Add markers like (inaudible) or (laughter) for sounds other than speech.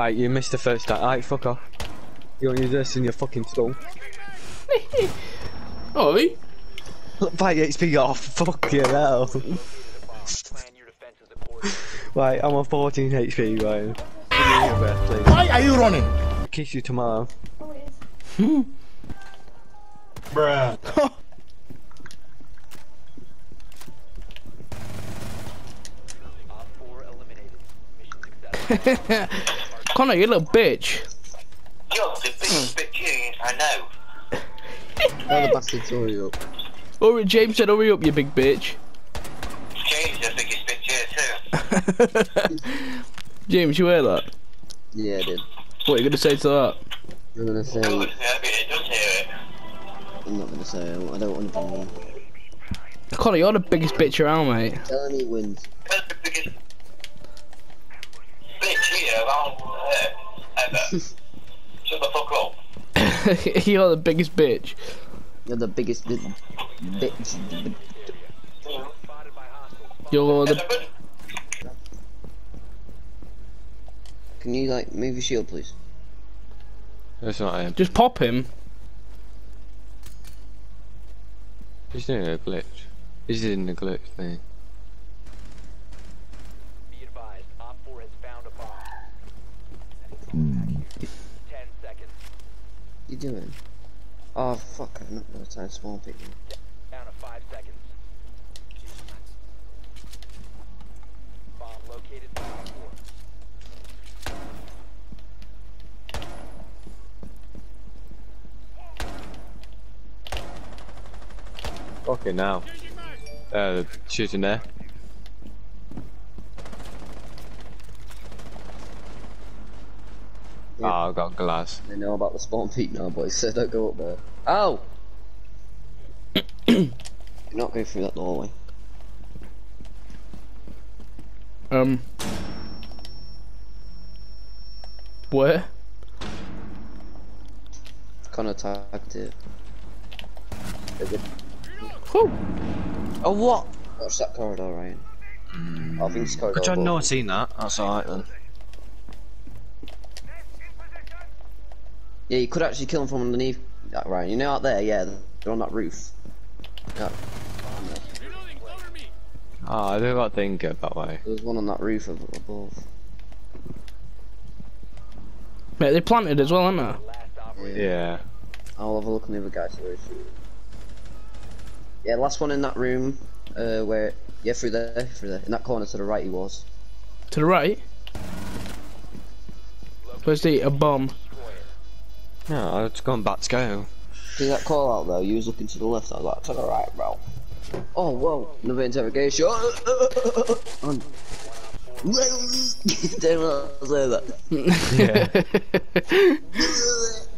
Right, you missed the first time. Alright, fuck off. You don't use this in your fucking skull. Oi! Fight HP off. Fuck you hell. Plan your defenses accordingly. Right, I'm on 14 HP, Ryan. Give me your breath, please. Why are you running? I Kiss you tomorrow. Hmm? Bruh. (laughs) Op 4 eliminated. Mission successful. (laughs) Connor, you little bitch. You're the biggest hmm. bitch you, I know. Tell the bastard to hurry up. Hurry, James said, hurry up, you big bitch. James the biggest bitch here too. (laughs) James, you hear that? Yeah, I did. What are you gonna say to that? I'm gonna say. Oh, yeah, but it does hear it. I'm not gonna say. I don't want to be mean. Connor, you're the biggest bitch around, mate. Tell him he wins. You're the biggest bitch here around ever. Shut the fuck up. (laughs) you're the biggest bitch. You're the biggest bi- bitch. You're the. Can you like move your shield, please? That's not him. Just pop him. He's doing a glitch. He's in the glitch thing. Be advised, Op 4 has found a bomb. 10 seconds. What you doing? Oh fuck! I'm not gonna try and spawn pick. Down to 5 seconds. Bomb located by Op 4. Fucking now. Uh, shooting there. Yeah. Ah, I got glass. They know about the spawn peek now, boys, so don't go up there. (coughs) Ow! Do not go through that doorway. Um. Where? Connor tagged it. They're. Whew. Oh, what? Watch that corridor, Ryan. I think it's corridor. I tried above. not seen that. That's alright then. Yeah, you could actually kill them from underneath that, Ryan. You know out there, yeah, they're on that roof. Yeah. Ah, I do not think it that way. There's one on that roof above. Mate, they planted as well, aren't they? Last operator. Yeah. I'll have a look on the other guys. who. Yeah, last one in that room, uh, where, yeah, through there, through there. In that corner to the right he was. To the right. Where's the a bomb? No, I was going back to go. See that call out though? You was looking to the left, I was like, to the right, bro. Oh, whoa, another interrogation. Um, Don't say that. (laughs) Yeah. (laughs)